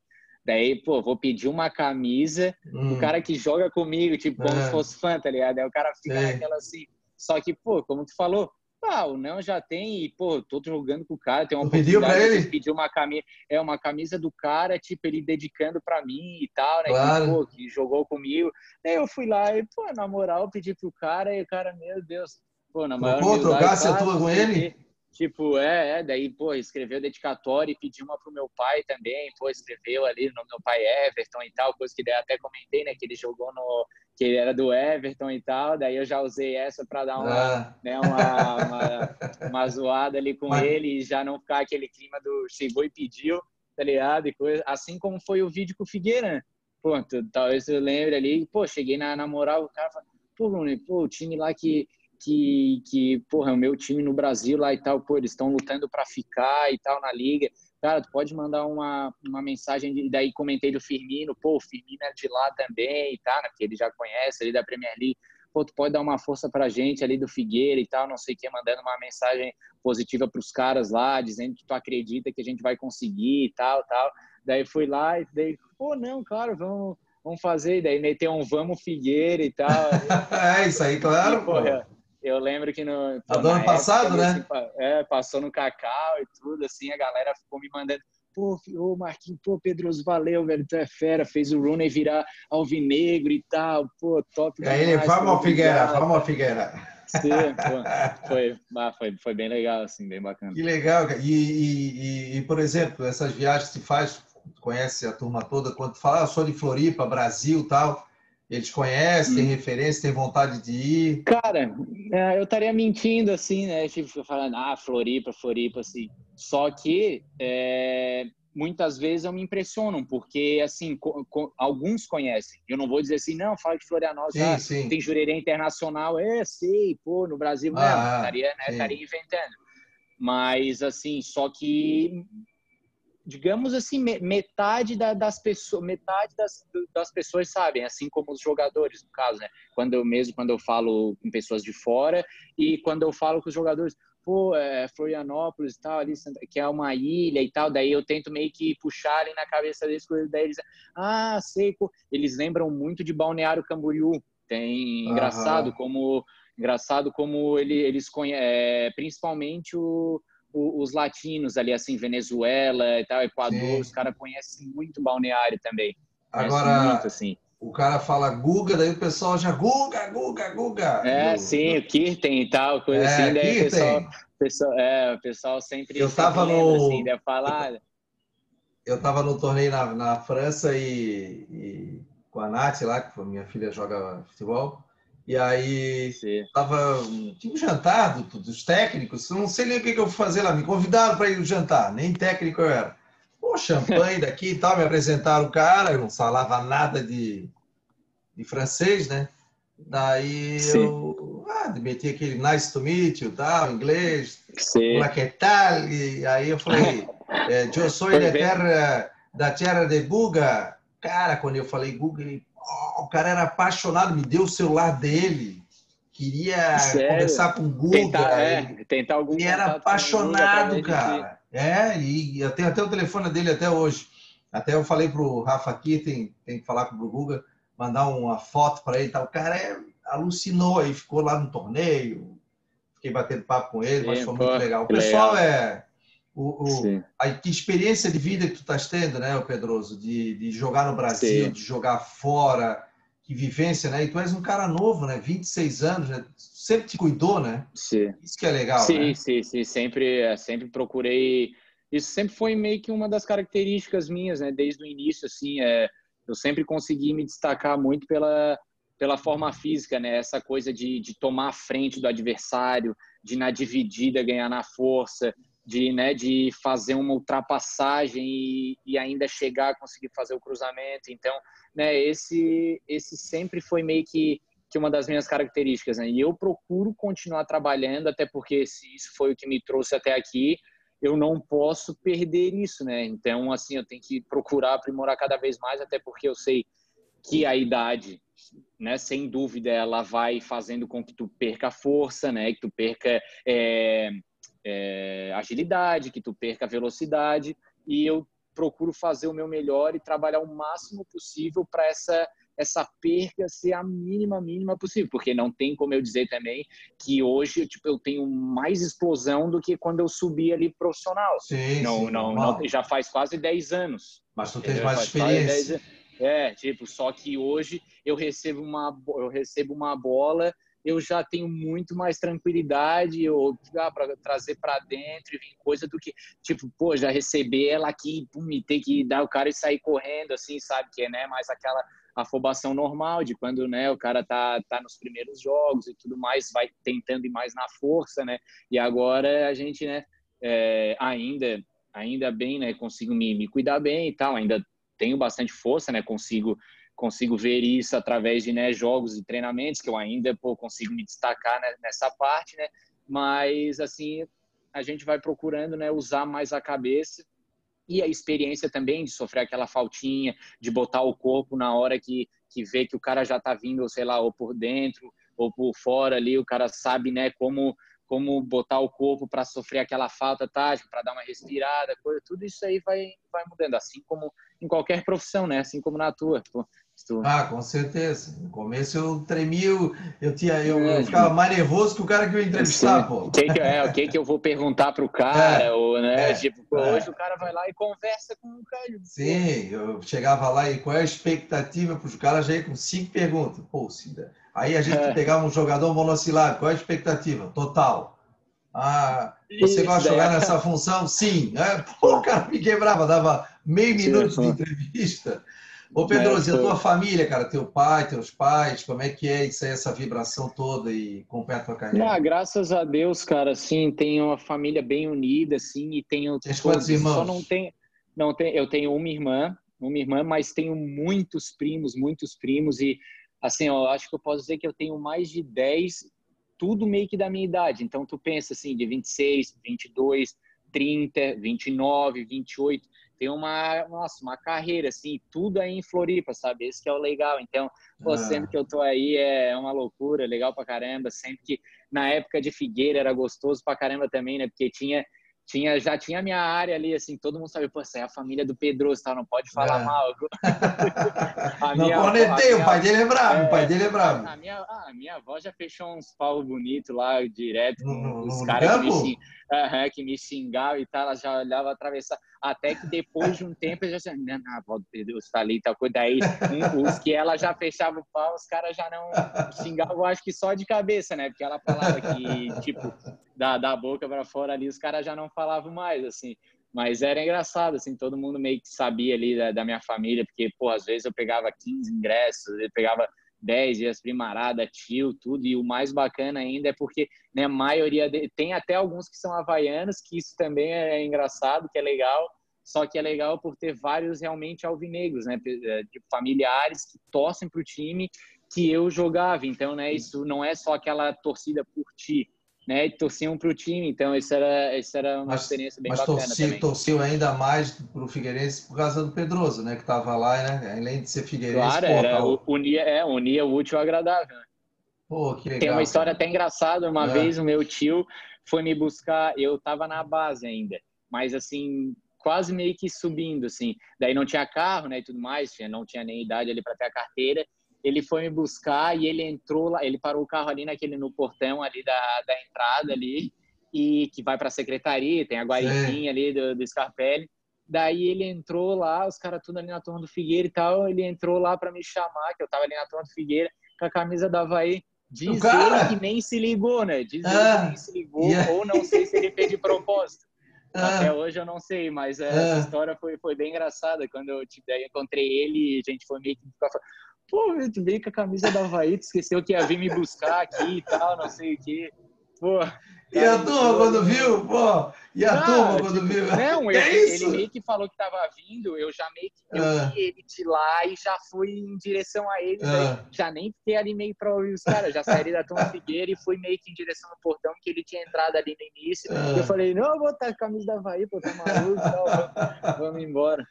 Daí, pô, vou pedir uma camisa hum. cara que joga comigo, tipo, como é. se fosse fã, tá ligado? Aí o cara fica é. naquela assim. Só que, pô, como tu falou, ah, o não já tem, e, pô, tô jogando com o cara, tem uma pediu pra ele? Pediu uma camisa, é uma camisa do cara, tipo, ele dedicando pra mim e tal, né? Claro. Que, pô, que jogou comigo. Daí eu fui lá e, pô, na moral, pedi pro cara, e o cara, meu Deus, pô, na maior Pô, trocasse a tua com ele? Tipo, é, é, daí, pô, escreveu dedicatória e pediu uma pro meu pai também, pô, escreveu ali no meu pai Everton e tal, coisa que daí até comentei, né, que ele jogou no, que ele era do Everton e tal, daí eu já usei essa para dar uma, ah. né, uma, uma, uma, zoada ali com Mas... ele e já não ficar aquele clima do chegou e pediu, tá ligado? E coisa, assim como foi o vídeo com o Figueira, né? Pô, talvez eu lembre ali, pô, cheguei na, na moral, o cara falou, pô, Bruno, pô, o time lá que que, que, porra, é o meu time no Brasil lá e tal, pô, eles estão lutando para ficar e tal na liga. Cara, tu pode mandar uma, uma mensagem, e daí comentei do Firmino, pô, o Firmino é de lá também e tal, né, porque ele já conhece ali da Premier League. Pô, tu pode dar uma força pra gente ali do Figueira e tal, não sei o que, mandando uma mensagem positiva pros caras lá, dizendo que tu acredita que a gente vai conseguir e tal, tal. Daí fui lá e daí, pô, não, claro, vamos, vamos fazer. E daí meteu um vamos Figueira e tal. é, isso aí, claro, e, porra. Pô eu lembro que no. Pô, do ano passado, né? Assim, é, passou no Cacau e tudo, assim, a galera ficou me mandando. Pô, ô Marquinhos, pô, Pedroso, valeu, velho, tu é fera, fez o Rooney virar alvinegro e tal, pô, top. E aí, vamos, Figueira, vamos, Figueira. Sim, pô, foi, ah, foi, foi bem legal, assim, bem bacana. Que legal, e, e, e, e por exemplo, essas viagens que faz, conhece a turma toda, quando fala, ah, sou de Floripa, Brasil tal, eles conhecem, têm hum. referência, têm vontade de ir? Cara, é, eu estaria mentindo assim, né? Tipo, falando, ah, Floripa, Floripa, assim. Só que é, muitas vezes eu me impressiono, porque, assim, co co alguns conhecem. Eu não vou dizer assim, não, fala de Florianópolis, sim, ah, sim. tem jurerê internacional. É, sei, pô, no Brasil mesmo. Ah, estaria, né, estaria inventando. Mas, assim, só que digamos assim, metade da, das pessoas, metade das, das pessoas sabem, assim como os jogadores, no caso, né? Quando eu mesmo, quando eu falo com pessoas de fora e quando eu falo com os jogadores, pô, é, Florianópolis e tal, ali, que é uma ilha e tal, daí eu tento meio que puxar ali na cabeça deles, daí eles, ah, sei, pô. eles lembram muito de Balneário Camboriú, tem, engraçado como, engraçado como ele, eles conhecem, é, principalmente o os latinos ali, assim, Venezuela e tal, Equador, sim. os caras conhecem muito balneário também. Agora, muito, assim. o cara fala Guga, daí o pessoal já Guga, Guga, Guga. É, sim, o Kirten e tal, coisa é, assim, daí o pessoal, pessoal, é, o pessoal sempre, eu tava sempre no... assim, deve falar... Eu tava no torneio na, na França e, e com a Nath lá, que minha filha joga futebol, E aí Sim. tava tinha um jantar do, dos técnicos, não sei nem o que, que eu fui fazer lá, me convidaram para ir no jantar, nem técnico eu era. Pô, champanhe daqui e tal, me apresentaram o cara, eu não falava nada de, de francês, né? Daí Sim. eu ah, meti aquele nice to meet you, tal, inglês, Sim. que tal, e aí eu falei, é, eu sou da terra, da terra de Buga. Cara, quando eu falei Guga, ele, o cara era apaixonado, me deu o celular dele, queria Sério? conversar com o Guga. Tentar, é, tentar algum ele era apaixonado, cara. É, e eu tenho até o telefone dele até hoje. Até eu falei pro Rafa aqui, tem, tem que falar com o Guga, mandar uma foto para ele e tal. O cara é, alucinou aí, ficou lá no torneio. Fiquei batendo papo com ele, Sim, mas foi pô, muito legal. O pessoal legal. é. O, o a, experiência de vida que tu estás tendo, né, o Pedroso? De, de jogar no Brasil, Sim. de jogar fora, que vivência, né? E tu és um cara novo, né? 26 anos, né? Sempre te cuidou, né? Sim. Isso que é legal, sim, né? Sim, sim, sempre, sempre procurei... Isso sempre foi meio que uma das características minhas, né? Desde o início, assim, é... eu sempre consegui me destacar muito pela, pela forma física, né? Essa coisa de, de tomar a frente do adversário, de na dividida ganhar na força, de, né, de fazer uma ultrapassagem e, e, ainda chegar a conseguir fazer o cruzamento. Então, né, esse, esse sempre foi meio que, que uma das minhas características. Né? E eu procuro continuar trabalhando, até porque se isso foi o que me trouxe até aqui, eu não posso perder isso, né? Então, assim, eu tenho que procurar aprimorar cada vez mais, até porque eu sei que a idade, né, sem dúvida, ela vai fazendo com que tu perca força, né? Que tu perca é, é, agilidade, que tu perca velocidade, e eu procuro fazer o meu melhor e trabalhar o máximo possível para essa essa perca ser a mínima mínima possível, porque não tem como eu dizer também que hoje tipo eu tenho mais explosão do que quando eu subi ali profissional. Sim, não, sim, não, não, já faz quase 10 anos. Mas tu tens mais experiência. É, tipo, só que hoje eu recebo uma eu recebo uma bola eu já tenho muito mais tranquilidade ou ah, para trazer para dentro e vir coisa do que tipo pô já receber ela aqui pum, e ter que dar o cara e sair correndo assim sabe que é né mais aquela afobação normal de quando né o cara tá tá nos primeiros jogos e tudo mais vai tentando ir mais na força né e agora a gente né é, ainda ainda bem né consigo me, me cuidar bem e tal ainda tenho bastante força né consigo consigo ver isso através de né, jogos e treinamentos, que eu ainda pô, consigo me destacar né, nessa parte, né? Mas, assim, a gente vai procurando né, usar mais a cabeça e a experiência também de sofrer aquela faltinha, de botar o corpo na hora que, que vê que o cara já tá vindo, sei lá, ou por dentro ou por fora ali, o cara sabe, né, como como botar o corpo para sofrer aquela falta tática, para dar uma respirada, coisa, tudo isso aí vai, vai mudando, assim como em qualquer profissão, né? Assim como na tua. Tu... Ah, com certeza. No começo eu tremia, eu, tinha, eu, é, eu ficava mais nervoso que o cara que eu ia entrevistar, pô. O que, que, é, o que, que eu vou perguntar pro cara? É, ou, né? É, tipo, é. hoje o cara vai lá e conversa com o cara. Sim, eu chegava lá e qual é a expectativa para os caras já ir com cinco perguntas. Pô, Cida. Aí a gente é. pegava um jogador monossilábico, qual é a expectativa? Total. Ah, você Isso, gosta de jogar nessa função? Sim. É, pô, o cara me quebrava, dava meio minuto de entrevista. Ô, Pedroso, é, a tua família, cara? Teu pai, teus pais, como é que é isso aí, essa vibração toda e completa a tua carreira? Ah, graças a Deus, cara, sim, tenho uma família bem unida, assim, e tenho... Tens quantos irmãos? Só não tem, não tem, eu tenho uma irmã, uma irmã, mas tenho muitos primos, muitos primos, e, assim, eu acho que eu posso dizer que eu tenho mais de 10, tudo meio que da minha idade. Então, tu pensa, assim, de 26, 22, 30, 29, 28 tem uma, nossa, uma carreira, assim, tudo aí em Floripa, sabe? Esse que é o legal. Então, pô, ah. sempre que eu tô aí é uma loucura, legal pra caramba. Sempre que, na época de Figueira, era gostoso pra caramba também, né? Porque tinha tinha, já tinha a minha área ali, assim, todo mundo sabe, pô, essa é a família do Pedroso, tá? Não pode falar é. mal. não minha, cornetei, o pai dele é bravo, é, o pai dele é bravo. A minha, a minha avó já fechou uns pau bonitos lá, direto, com no, os caras que, me, uh, que me xingavam e tal, ela já olhava atravessar. Até que depois de um tempo, eu já disse, não, avó do Pedroso tá tal coisa. Daí, um, os que ela já fechava o pau, os caras já não xingavam, acho que só de cabeça, né? Porque ela falava que, tipo, da, da boca para fora ali, os caras já não falavam mais, assim. Mas era engraçado, assim, todo mundo meio que sabia ali da, da, minha família, porque, pô, às vezes eu pegava 15 ingressos, eu pegava 10 dias primarada, tio, tudo. E o mais bacana ainda é porque né, a maioria de... tem até alguns que são havaianos, que isso também é engraçado, que é legal. Só que é legal por ter vários realmente alvinegros, né, de familiares que torcem para o time que eu jogava. Então, né, isso não é só aquela torcida por ti, né, torciam para o time. Então, isso era, isso era uma mas, experiência bem mas bacana torci, também. torceu ainda mais para o Figueirense por causa do Pedroso, né, que estava lá, né, além de ser Figueirense. Claro, pô, era, unia, é, unia o útil ao agradável. Pô, que legal. Tem uma história até engraçada. Uma é. vez o meu tio foi me buscar, eu estava na base ainda, mas assim, quase meio que subindo, assim. Daí não tinha carro, né, e tudo mais, não tinha nem idade ali para ter a carteira ele foi me buscar e ele entrou lá, ele parou o carro ali naquele no portão ali da, da entrada ali e que vai para a secretaria, tem a guaripinha ali do, do Scarpelli. Daí ele entrou lá, os caras tudo ali na turma do Figueira e tal, ele entrou lá para me chamar, que eu tava ali na turma do Figueira, com a camisa da Havaí. Diz ele que nem se ligou, né? Diz ah, ele que nem se ligou, yeah. ou não sei se ele fez de propósito. Ah, Até hoje eu não sei, mas é, ah, essa história foi, foi bem engraçada. Quando eu daí, encontrei ele, a gente foi meio que Pô, tu veio com a camisa da Havaí, tu esqueceu que ia vir me buscar aqui e tal, não sei o quê. Pô. E a turma quando viu, pô? E a turma quando tipo, viu? Não, é ele, meio que falou que tava vindo, eu já meio que eu ah. vi ele de lá e já fui em direção a ele, ah. já nem fiquei ali meio pra ouvir os caras, já saí da turma Figueira e fui meio que em direção ao portão, que ele tinha entrado ali no início. Ah. Eu falei, não, eu vou estar com a camisa da Havaí, pô, tá maluco, tal, vamos embora.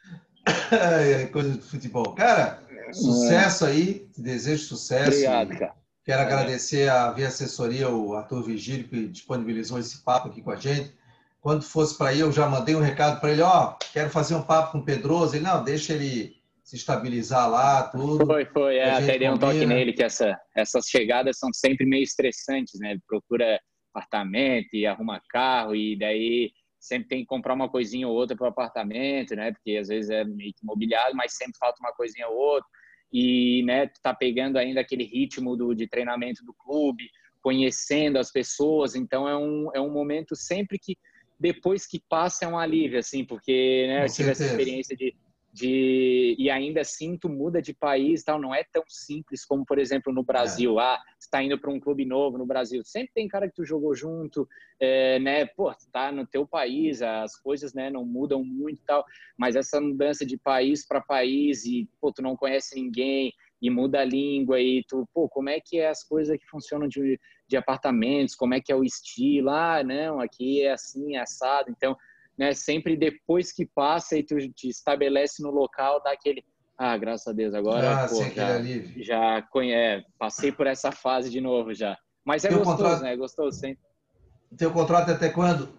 Coisa de futebol. Cara, sucesso aí, te desejo sucesso. Obrigado, cara. Quero agradecer a Via Assessoria, o Arthur Vigílio, que disponibilizou esse papo aqui com a gente. Quando fosse para aí, eu já mandei um recado para ele, ó, quero fazer um papo com o Pedroso. Ele, não, deixa ele se estabilizar lá, tudo. Foi, foi, é, até dei um toque nele, que essa, essas chegadas são sempre meio estressantes, né? Ele procura apartamento e arruma carro, e daí sempre tem que comprar uma coisinha ou outra para o apartamento, né? Porque às vezes é meio que mobiliado, mas sempre falta uma coisinha ou outra. E, né, tu tá pegando ainda aquele ritmo do, de treinamento do clube, conhecendo as pessoas. Então é um, é um momento sempre que depois que passa é um alívio, assim, porque né, eu tive essa experiência de de e ainda assim tu muda de país tal não é tão simples como por exemplo no Brasil. É. ah está indo para um clube novo no Brasil. Sempre tem cara que tu jogou junto é, né? Pô tá no teu país as coisas né não mudam muito tal mas essa mudança de país para país e pô tu não conhece ninguém e muda a língua e tu pô como é que é as coisas que funcionam de, de apartamentos? Como é que é o estilo? Ah não aqui é assim é assado. Então né? Sempre depois que passa e tu te estabelece no local, dá aquele ah, graças a Deus, agora ah, pô, já, já conhece, passei por essa fase de novo já. Mas é Teu gostoso, contrato... né? É gostoso sempre. Teu contrato é até quando?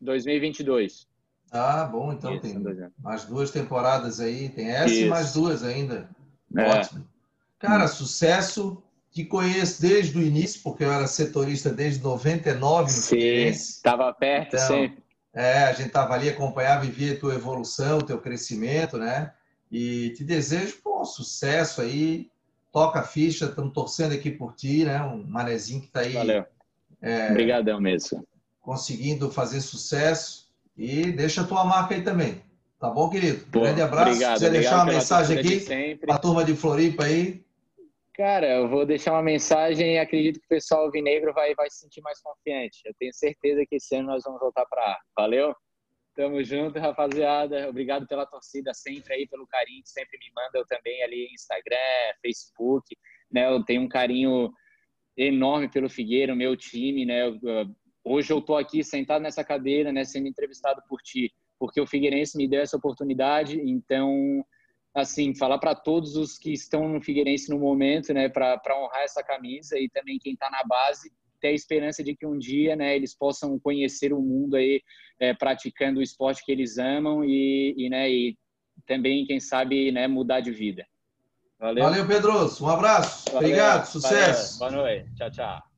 2022. Ah, bom, então Isso, tem mais duas temporadas aí, tem essa Isso. e mais duas ainda. É. Ótimo. Cara, sucesso. Te conheço desde o início, porque eu era setorista desde 99 no Sim, estava perto então, sempre. É, a gente estava ali, acompanhava e via a tua evolução, teu crescimento, né? E te desejo, pô, sucesso aí. Toca a ficha, estamos torcendo aqui por ti, né? Um manezinho que está aí. Valeu. É, Obrigadão mesmo. Conseguindo fazer sucesso. E deixa a tua marca aí também. Tá bom, querido? Pô, Grande abraço. Obrigado, Se quiser deixar uma mensagem aqui para a turma de Floripa aí. Cara, eu vou deixar uma mensagem e acredito que o pessoal vinegro vai, vai se sentir mais confiante. Eu tenho certeza que esse ano nós vamos voltar para Valeu? Tamo junto, rapaziada. Obrigado pela torcida sempre aí, pelo carinho que sempre me manda. Eu também ali Instagram, Facebook, né? Eu tenho um carinho enorme pelo Figueiro, meu time, né? Hoje eu tô aqui sentado nessa cadeira, né, sendo entrevistado por ti, porque o Figueirense me deu essa oportunidade, então assim, falar para todos os que estão no Figueirense no momento, né, para honrar essa camisa e também quem está na base, ter a esperança de que um dia, né, eles possam conhecer o mundo aí é, praticando o esporte que eles amam e, e, né, e também, quem sabe, né, mudar de vida. Valeu. Valeu, Pedroso. Um abraço. Valeu, Obrigado. Sucesso. Valeu. Boa noite. Tchau, tchau.